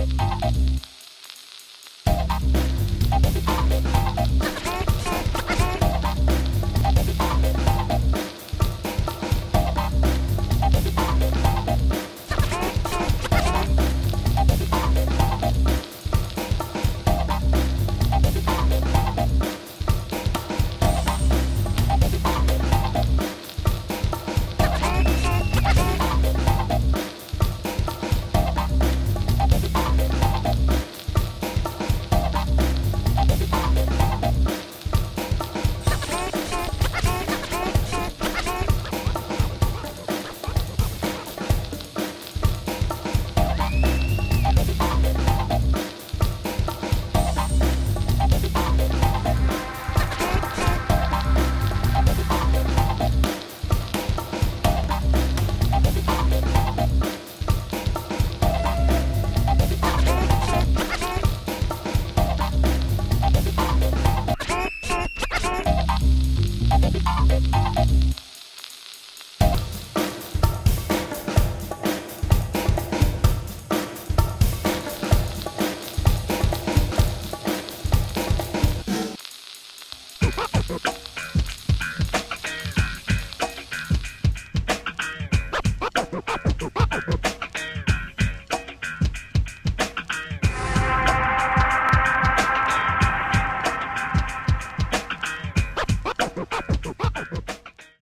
you